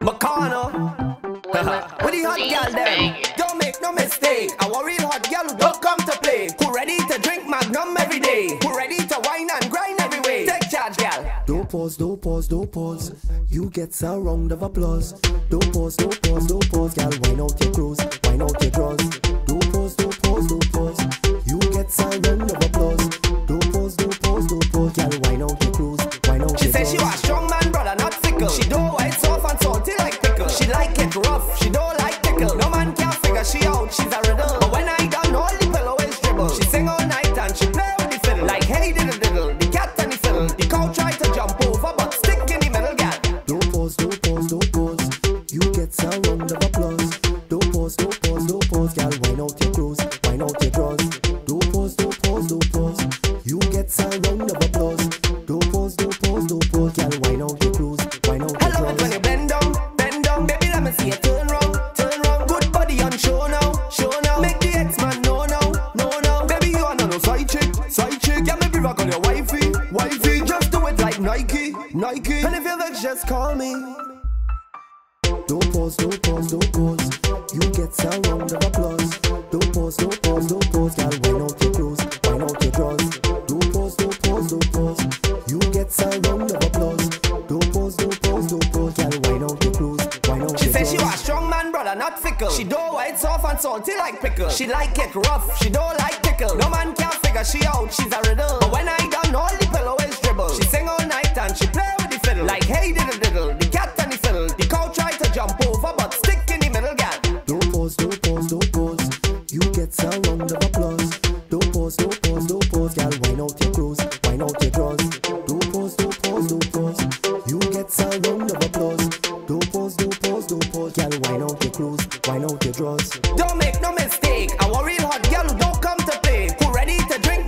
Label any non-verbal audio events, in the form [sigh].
McConnell. [laughs] With the hot girl them. Don't make no mistake. Our real hot girl who don't come to play. Who ready to drink Magnum every day. Who ready to wine and grind every way. Take charge, girl. Don't pause, don't pause, don't pause. You get a round of applause. Don't pause, don't pause, don't pause, girl. Wine out your clothes, wine out your drawers. Don't out She your said she drawers. was strong man, brother, not fickle. She don't white soft and salty like pickle. She like it rough, she don't like tickle. No man can figure she out, she's a riddle. But when I done, all the pillow is dribble. She sing all night and she play with the fiddle. Like hey diddle diddle, the cat and the fiddle. The cow try to jump over, but stick in the middle, gal. Don't pause, don't pause, don't pause. You get a round of applause. Nike. And if you vex, just call me. Don't pause, don't pause, don't pause. You get a round of applause. Don't pause, don't pause, don't pause, girl. Wine out your clothes, wine out your drawers. Don't pause, don't pause, don't pause. You get a round of applause. Don't pause, don't pause, don't pause, girl. Wine out your clothes, wine out She your said she was strong man, brother, not fickle. She don't white soft and salty like pickle. She like it rough, she don't like find out your drugs. Don't make no mistake, our real hot girl don't come to play. Who ready to drink?